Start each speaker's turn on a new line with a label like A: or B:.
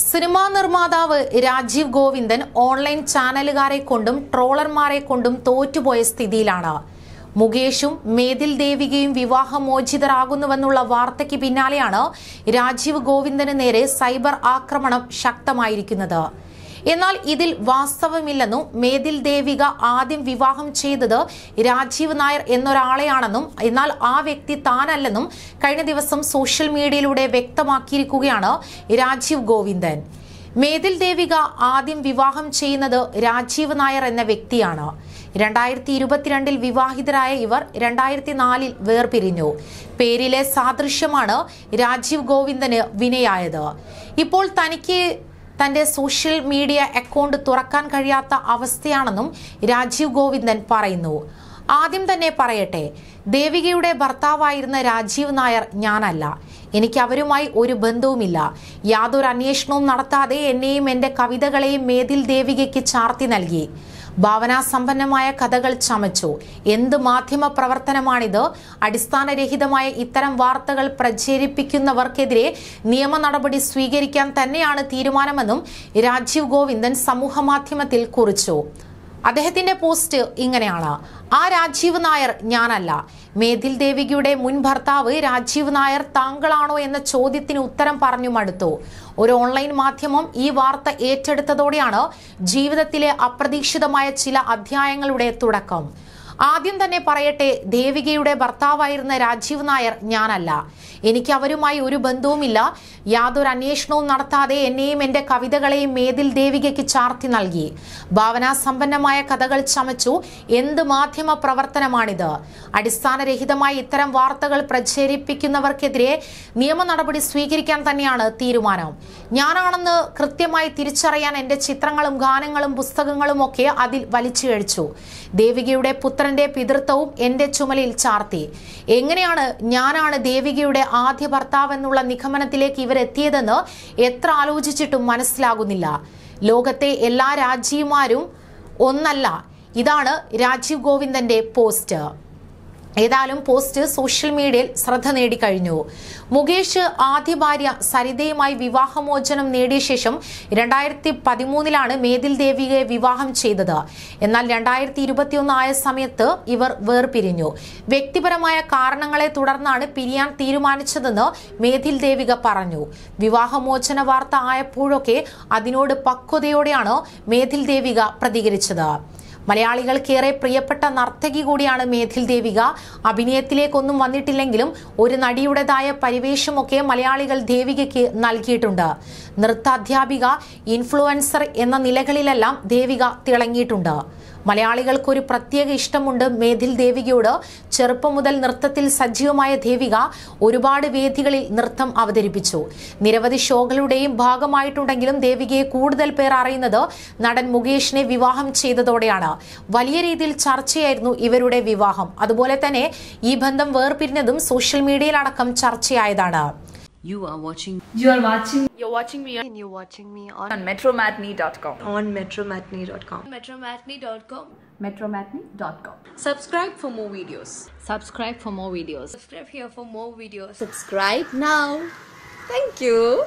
A: Cinema നിർമ്മാതാവ് Rajeev Govindan online ചാനലുകാരെ കൊണ്ടും ട്രോളർമാരെ കൊണ്ടും തോറ്റുപോയ സ്ഥിതിയിലാണ്. മുകേഷും മേതിൽ ദേവികയും വിവാഹമോചിതരാകുന്നുവെന്നുള്ള വാർത്തയ്ക്ക് പിന്നാലെയാണ് രാജീവ് ഗോവിന്ദന് നേരെ സൈബർ ആക്രമണം ശക്തമായിരിക്കുന്നത്. എന്നാൽ ഇതിൽ വാസ്തവമില്ലെന്നും മേതിൽ ദേവിക ആദ്യം വിവാഹം ചെയ്തത് രാജീവ് നായർ എന്നൊരാളെയാണെന്നും എന്നാൽ ആ വ്യക്തി താനല്ലെന്നും കഴിഞ്ഞ ദിവസം സോഷ്യൽ മീഡിയയിലൂടെ വ്യക്തമാക്കിയിരിക്കുകയാണ് രാജീവ് ഗോവിന്ദൻ. മേതിൽ ദേവിക ആദ്യം വിവാഹം ചെയ്യുന്നത് രാജീവ് നായർ എന്ന വ്യക്തിയാണ്. രണ്ടായിരത്തി ഇരുപത്തിരണ്ടിൽ വിവാഹിതരായ ഇവർ രണ്ടായിരത്തി നാലിൽ വേർപിരിഞ്ഞു. പേരിലെ സാദൃശ്യമാണ് രാജീവ് ഗോവിന്ദന് വിനയായത്. ഇപ്പോൾ തനിക്ക് തന്റെ സോഷ്യൽ മീഡിയ അക്കൗണ്ട് തുറക്കാൻ കഴിയാത്ത അവസ്ഥയാണെന്നും രാജീവ് ഗോവിന്ദൻ പറയുന്നു. ആദ്യം തന്നെ പറയട്ടെ ദേവികയുടെ ഭർത്താവായിരുന്ന രാജീവ് നായർ ഞാനല്ല. എനിക്ക് അവരുമായി ഒരു ബന്ധവുമില്ല. യാതൊരു അന്വേഷണവും നടത്താതെ എന്നെയും എന്റെ കവിതകളെയും മേതിൽ ദേവികയ്ക്ക് ചാർത്തി നൽകി. ഭാവനാസമ്പന്നമായ കഥകൾ ചമച്ചു. എന്ത് മാധ്യമ പ്രവർത്തനമാണിത്? അടിസ്ഥാനരഹിതമായ ഇത്തരം വാർത്തകൾ പ്രചരിപ്പിക്കുന്നവർക്കെതിരെ നിയമ നടപടി സ്വീകരിക്കാൻ തന്നെയാണ് തീരുമാനമെന്നും രാജീവ് ഗോവിന്ദൻ സമൂഹമാധ്യമത്തിൽ കുറിച്ചു. അദ്ദേഹത്തിന്റെ പോസ്റ്റ് ഇങ്ങനെയാണ്. ആ രാജീവ് നായർ ഞാനല്ല. മേതിൽ ദേവികയുടെ മുൻ ഭർത്താവ് രാജീവ് നായർ താങ്കളാണോ എന്ന ചോദ്യത്തിന് ഉത്തരം പറഞ്ഞു മടുത്തു. ഒരു ഓൺലൈൻ മാധ്യമം ഈ വാർത്ത ഏറ്റെടുത്തതോടെയാണ് ജീവിതത്തിലെ അപ്രതീക്ഷിതമായ ചില അധ്യായങ്ങളുടെ തുടക്കം. ആദ്യം തന്നെ പറയട്ടെ ദേവികയുടെ ഭർത്താവായിരുന്ന രാജീവ് നായർ ഞാനല്ല. എനിക്ക് അവരുമായി ഒരു ബന്ധവുമില്ല. യാതൊരു അന്വേഷണവും നടത്താതെ എന്നെയും എന്റെ കവിതകളെയും മേതിൽ ദേവികയ്ക്ക് ചാർത്തി നൽകി. ഭാവനാസമ്പന്നമായ കഥകൾ ചമച്ചു. എന്ത് മാധ്യമ പ്രവർത്തനമാണിത്? അടിസ്ഥാനരഹിതമായി ഇത്തരം വാർത്തകൾ പ്രചരിപ്പിക്കുന്നവർക്കെതിരെ നിയമ നടപടി സ്വീകരിക്കാൻ തന്നെയാണ് തീരുമാനം. ഞാനാണെന്ന് കൃത്യമായി തിരിച്ചറിയാൻ എന്റെ ചിത്രങ്ങളും ഗാനങ്ങളും പുസ്തകങ്ങളും ഒക്കെ അതിൽ വലിച്ചു കഴിച്ചു. ദേവികയുടെ പുത്രന്റെ പിതൃത്വവും എന്റെ ചുമലിൽ ചാർത്തി. എങ്ങനെയാണ് ഞാനാണ് ദേവികയുടെ ആദ്യ ഭർത്താവെന്നുള്ള നിഗമനത്തിലേക്ക് ഇവരെത്തിയതെന്ന് എത്ര ആലോചിച്ചിട്ടും മനസ്സിലാകുന്നില്ല. ലോകത്തെ എല്ലാ രാജ്യമാരും ഒന്നല്ല. ഇതാണ് രാജീവ് ഗോവിന്ദന്റെ പോസ്റ്റ്. ഏതായാലും പോസ്റ്റ് സോഷ്യൽ മീഡിയയിൽ ശ്രദ്ധ നേടിക്കഴിഞ്ഞു. മുകേഷ് ആദ്യ ഭാര്യ സരിതയുമായി വിവാഹമോചനം നേടിയ ശേഷം രണ്ടായിരത്തി പതിമൂന്നിലാണ് മേതിൽ ദേവിയെ വിവാഹം ചെയ്തത്. എന്നാൽ രണ്ടായിരത്തി ഇരുപത്തിയൊന്ന് ആയ സമയത്ത് ഇവർ വേർപിരിഞ്ഞു. വ്യക്തിപരമായ കാരണങ്ങളെ തുടർന്നാണ് പിരിയാൻ തീരുമാനിച്ചതെന്ന് മേതിൽ ദേവിക പറഞ്ഞു. വിവാഹമോചന വാർത്ത ആയപ്പോഴൊക്കെ അതിനോട് പക്വതയോടെയാണ് മേതിൽ ദേവിക പ്രതികരിച്ചത്. മലയാളികൾക്കേറെ പ്രിയപ്പെട്ട നർത്തകി കൂടിയാണ് മേഥിൽ ദേവിക. അഭിനയത്തിലേക്കൊന്നും വന്നിട്ടില്ലെങ്കിലും ഒരു നടിയുടേതായ പരിവേഷമൊക്കെ മലയാളികൾ ദേവികയ്ക്ക് നൽകിയിട്ടുണ്ട്. നൃത്താധ്യാപിക ഇൻഫ്ലുവൻസർ എന്ന നിലകളിലെല്ലാം ദേവിക തിളങ്ങിയിട്ടുണ്ട്. മലയാളികൾക്കൊരു പ്രത്യേക ഇഷ്ടമുണ്ട് മേധിൽ ദേവികയോട്. ചെറുപ്പം മുതൽ നൃത്തത്തിൽ സജീവമായ ദേവിക ഒരുപാട് വേദികളിൽ നൃത്തം അവതരിപ്പിച്ചു. നിരവധി ഷോകളുടെയും ഭാഗമായിട്ടുണ്ടെങ്കിലും ദേവികയെ കൂടുതൽ പേർ അറിയുന്നത് നടൻ മുകേഷിനെ വിവാഹം ചെയ്തതോടെയാണ്. വലിയ രീതിയിൽ ചർച്ചയായിരുന്നു ഇവരുടെ വിവാഹം. അതുപോലെ തന്നെ ഈ ബന്ധം വേർപിരിഞ്ഞതും സോഷ്യൽ മീഡിയയിലടക്കം ചർച്ചയായതാണ്.
B: You are watching
C: You are watching
D: You're watching me on,
E: and you're watching me on
C: on metromatney.com.
E: on metromatney.com.
D: metromatney.com.
C: Metromatney.com.
B: subscribe for more videos
E: Subscribe for more videos.
D: Subscribe here for more videos.
E: Subscribe now. Thank you.